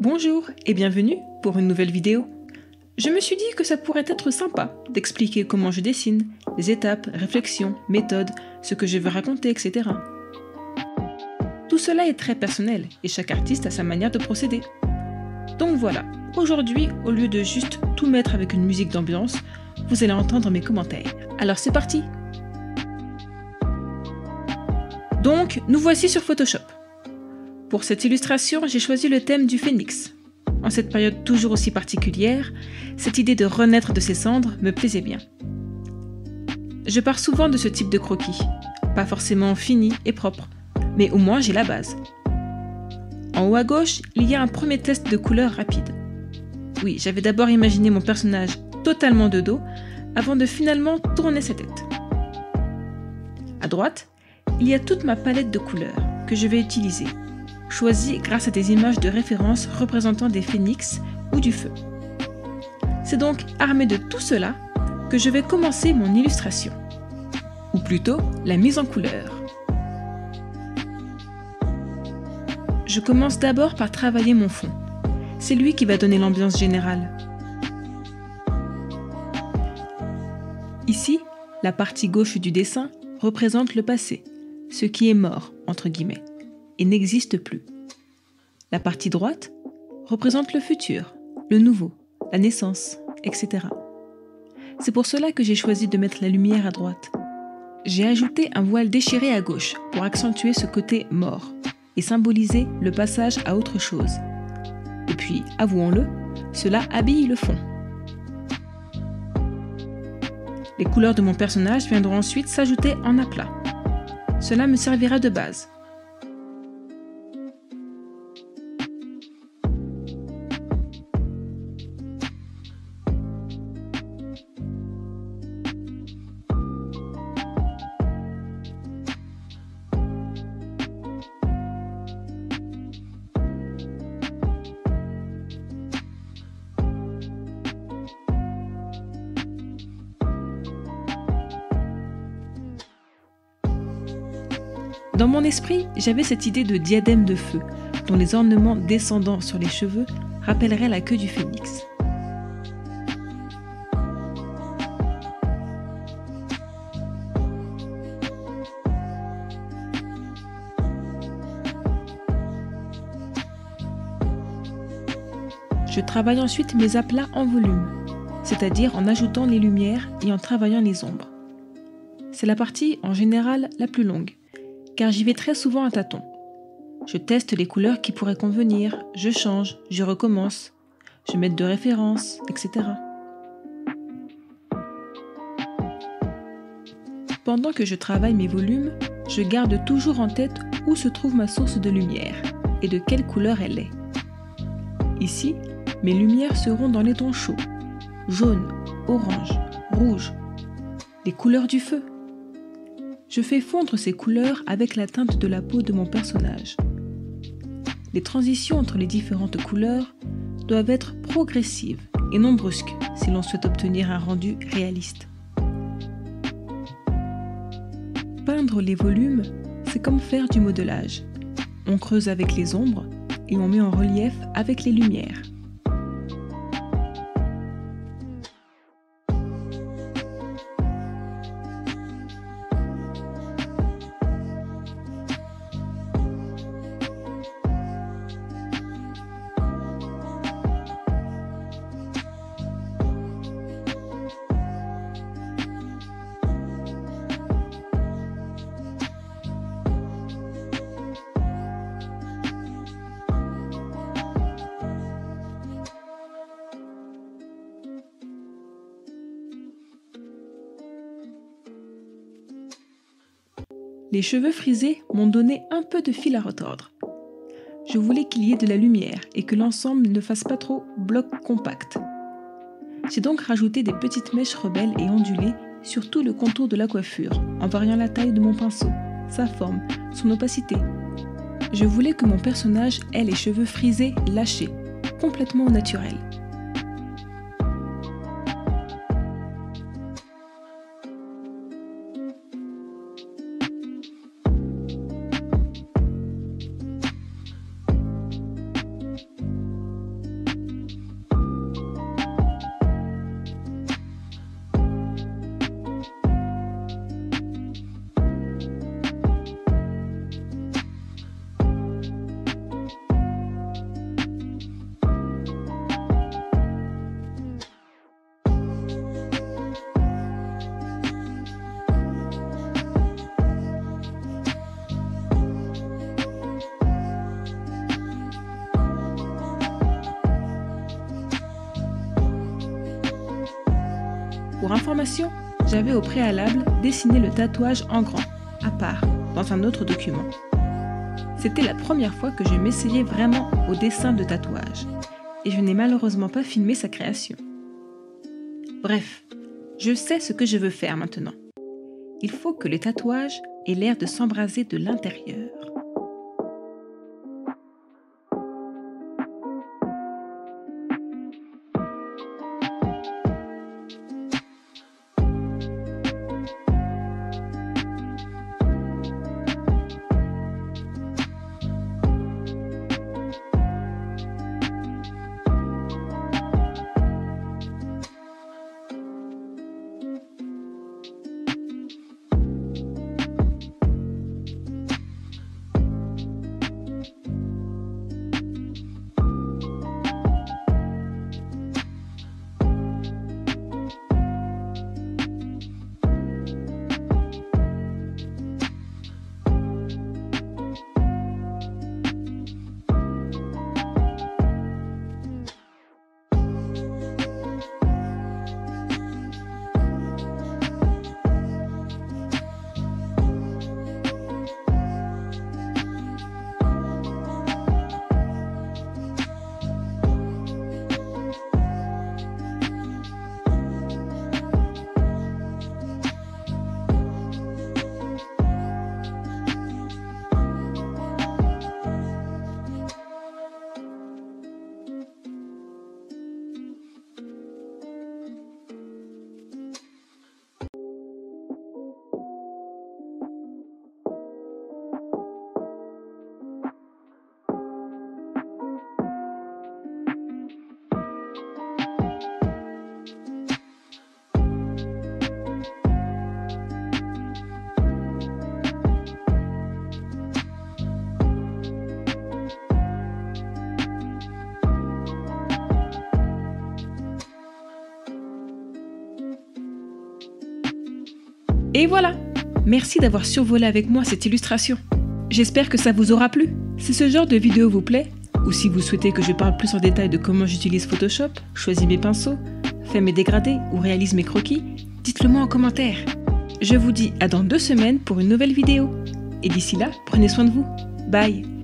Bonjour et bienvenue pour une nouvelle vidéo. Je me suis dit que ça pourrait être sympa d'expliquer comment je dessine, les étapes, réflexions, méthodes, ce que je veux raconter, etc. Tout cela est très personnel et chaque artiste a sa manière de procéder. Donc voilà, aujourd'hui, au lieu de juste tout mettre avec une musique d'ambiance, vous allez entendre mes commentaires. Alors c'est parti Donc, nous voici sur Photoshop. Pour cette illustration, j'ai choisi le thème du phénix. En cette période toujours aussi particulière, cette idée de renaître de ses cendres me plaisait bien. Je pars souvent de ce type de croquis, pas forcément fini et propre, mais au moins j'ai la base. En haut à gauche, il y a un premier test de couleur rapide. Oui, j'avais d'abord imaginé mon personnage totalement de dos avant de finalement tourner sa tête. À droite, il y a toute ma palette de couleurs que je vais utiliser, choisie grâce à des images de référence représentant des phénix ou du feu. C'est donc armé de tout cela que je vais commencer mon illustration, ou plutôt la mise en couleur. Je commence d'abord par travailler mon fond. C'est lui qui va donner l'ambiance générale. Ici, la partie gauche du dessin représente le passé, ce qui est mort, entre guillemets, n'existe plus. La partie droite représente le futur, le nouveau, la naissance, etc. C'est pour cela que j'ai choisi de mettre la lumière à droite. J'ai ajouté un voile déchiré à gauche pour accentuer ce côté mort et symboliser le passage à autre chose. Et puis, avouons-le, cela habille le fond. Les couleurs de mon personnage viendront ensuite s'ajouter en aplat. Cela me servira de base. Dans mon esprit, j'avais cette idée de diadème de feu, dont les ornements descendant sur les cheveux rappelleraient la queue du phénix. Je travaille ensuite mes aplats en volume, c'est-à-dire en ajoutant les lumières et en travaillant les ombres. C'est la partie en général la plus longue car j'y vais très souvent à tâtons. Je teste les couleurs qui pourraient convenir, je change, je recommence, je mets de références, etc. Pendant que je travaille mes volumes, je garde toujours en tête où se trouve ma source de lumière et de quelle couleur elle est. Ici, mes lumières seront dans les tons chauds, jaune, orange, rouge, les couleurs du feu je fais fondre ces couleurs avec la teinte de la peau de mon personnage. Les transitions entre les différentes couleurs doivent être progressives et non brusques si l'on souhaite obtenir un rendu réaliste. Peindre les volumes, c'est comme faire du modelage. On creuse avec les ombres et on met en relief avec les lumières. Les cheveux frisés m'ont donné un peu de fil à retordre. Je voulais qu'il y ait de la lumière et que l'ensemble ne fasse pas trop bloc compact. J'ai donc rajouté des petites mèches rebelles et ondulées sur tout le contour de la coiffure, en variant la taille de mon pinceau, sa forme, son opacité. Je voulais que mon personnage ait les cheveux frisés lâchés, complètement naturels. J'avais au préalable dessiné le tatouage en grand, à part, dans un autre document. C'était la première fois que je m'essayais vraiment au dessin de tatouage, et je n'ai malheureusement pas filmé sa création. Bref, je sais ce que je veux faire maintenant. Il faut que le tatouage ait l'air de s'embraser de l'intérieur. Et voilà Merci d'avoir survolé avec moi cette illustration. J'espère que ça vous aura plu. Si ce genre de vidéo vous plaît, ou si vous souhaitez que je parle plus en détail de comment j'utilise Photoshop, choisis mes pinceaux, fais mes dégradés ou réalise mes croquis, dites-le moi en commentaire. Je vous dis à dans deux semaines pour une nouvelle vidéo. Et d'ici là, prenez soin de vous. Bye